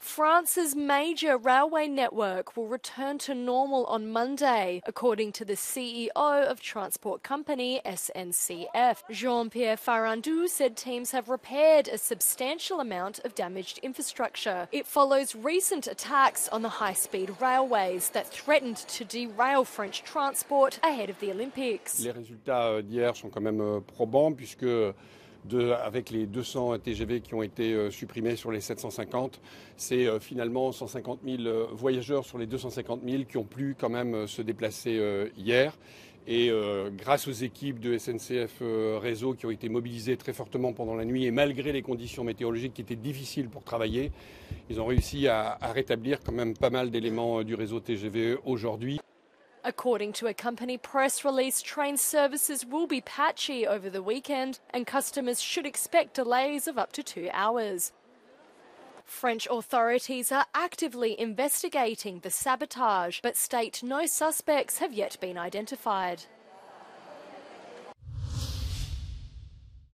France's major railway network will return to normal on Monday, according to the CEO of transport company SNCF. Jean Pierre Farandou said teams have repaired a substantial amount of damaged infrastructure. It follows recent attacks on the high speed railways that threatened to derail French transport ahead of the Olympics. Les résultats euh, d'hier sont quand même euh, probants puisque avec les 200 TGV qui ont été euh, supprimés sur les 750, c'est euh, finalement 150 000 euh, voyageurs sur les 250 000 qui ont pu quand même se déplacer hier. Et grâce aux équipes de SNCF Réseau qui ont été mobilisées très fortement pendant la nuit et malgré les conditions météorologiques qui étaient difficiles pour travailler, ils ont réussi à rétablir quand même pas mal d'éléments du réseau TGV aujourd'hui. According to a company press release, train services will be patchy over the weekend and customers should expect delays of up to two hours. French authorities are actively investigating the sabotage, but state no suspects have yet been identified.